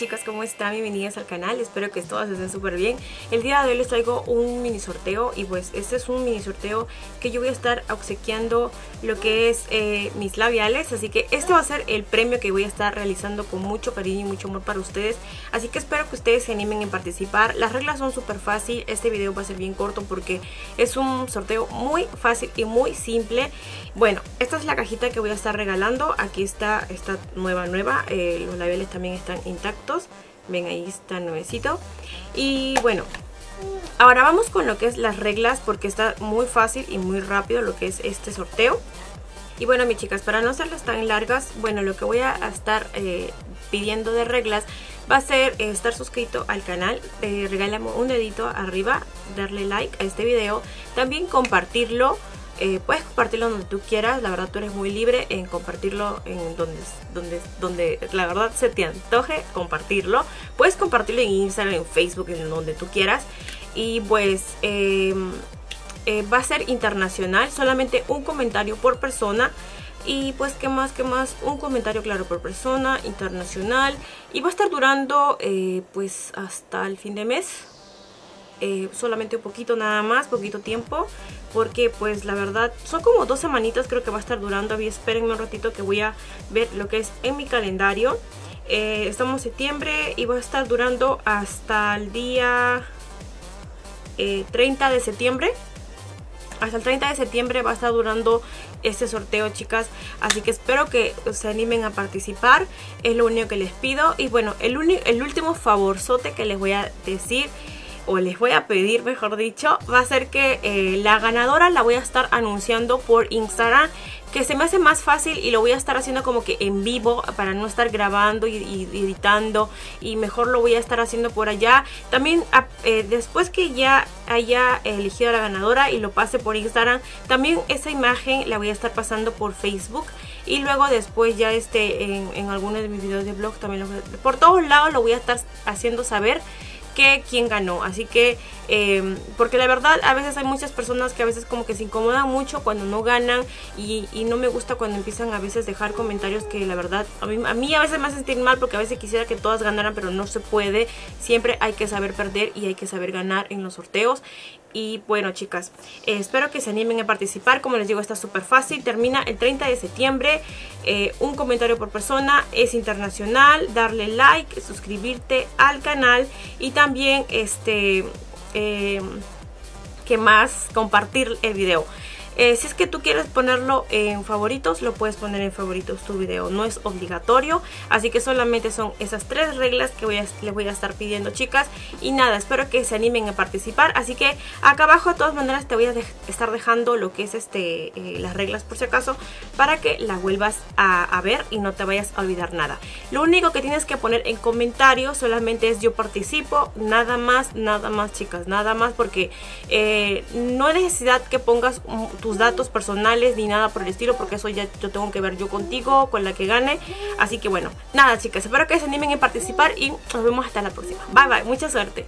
chicas, ¿cómo están? Bienvenidas al canal, espero que todas estén súper bien. El día de hoy les traigo un mini sorteo y pues este es un mini sorteo que yo voy a estar obsequiando lo que es eh, mis labiales Así que este va a ser el premio que voy a estar realizando con mucho cariño y mucho amor para ustedes. Así que espero que ustedes se animen en participar. Las reglas son súper fácil, este video va a ser bien corto porque es un sorteo muy fácil y muy simple. Bueno, esta es la cajita que voy a estar regalando, aquí está esta nueva nueva, eh, los labiales también están intactos. Ven, ahí está nuevecito. Y bueno, ahora vamos con lo que es las reglas porque está muy fácil y muy rápido lo que es este sorteo. Y bueno, mis chicas, para no hacerlas tan largas, bueno, lo que voy a estar eh, pidiendo de reglas va a ser eh, estar suscrito al canal, eh, regálame un dedito arriba, darle like a este video, también compartirlo eh, puedes compartirlo donde tú quieras, la verdad tú eres muy libre en compartirlo en donde, donde, donde la verdad se te antoje compartirlo. Puedes compartirlo en Instagram, en Facebook, en donde tú quieras. Y pues em, eh, va a ser internacional, solamente un comentario por persona. Y pues qué más, qué más, un comentario claro por persona, internacional. Y va a estar durando eh, pues hasta el fin de mes. Solamente un poquito nada más, poquito tiempo porque pues la verdad son como dos semanitas creo que va a estar durando y espérenme un ratito que voy a ver lo que es en mi calendario. Eh, estamos en septiembre y va a estar durando hasta el día 30 eh, de septiembre. Hasta el 30 de septiembre va a estar durando este sorteo chicas. Así que espero que se animen a participar. Es lo único que les pido. Y bueno el, el último favorzote que les voy a decir o les voy a pedir mejor dicho, va a ser que eh, la ganadora la voy a estar anunciando por Instagram que se me hace más fácil y lo voy a estar haciendo como que en vivo para no estar grabando y, editando y mejor lo voy a estar haciendo por allá. También eh, después que ya haya elegido a la ganadora y lo pase por Instagram, también esa imagen la voy a estar pasando por Facebook y luego después ya este en, algunos de mis videos de blog también por todos lados lo voy a estar haciendo saber que quién ganó. Así que, em, porque la verdad a veces hay muchas personas que a veces como que se incomodan mucho cuando no ganan y, no me gusta cuando empiezan a veces dejar comentarios que la verdad a mí, a mí a veces me hace sentir mal porque a veces quisiera que todas ganaran pero no se puede. Siempre hay que saber perder y hay que saber ganar en los sorteos. Y bueno chicas, eh, espero que se animen a participar, como les digo está súper fácil, termina el 30 de septiembre, eh, un comentario por persona, es internacional, darle like, suscribirte al canal y también este, eh, que más, compartir el video. Eh, si es que tú quieres ponerlo en favoritos, lo puedes poner en favoritos tu video. No es obligatorio. Así que solamente son esas tres reglas que les voy a estar pidiendo, chicas. Y nada, espero que se animen a participar. Así que acá abajo, de todas maneras, te voy a estar dejando lo que es este eh, las reglas por si acaso. Para que las vuelvas a, ver y no te vayas a olvidar nada. Lo único que tienes que poner en comentarios solamente es yo participo. Nada más, nada más, chicas. Nada más porque eh, no hay necesidad que pongas tu datos personales ni nada por el estilo porque eso ya yo tengo que ver yo contigo, con la que gane. Así que bueno, nada chicas, espero que se animen a participar y nos vemos hasta la próxima. Bye bye, mucha suerte.